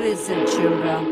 What is it, children?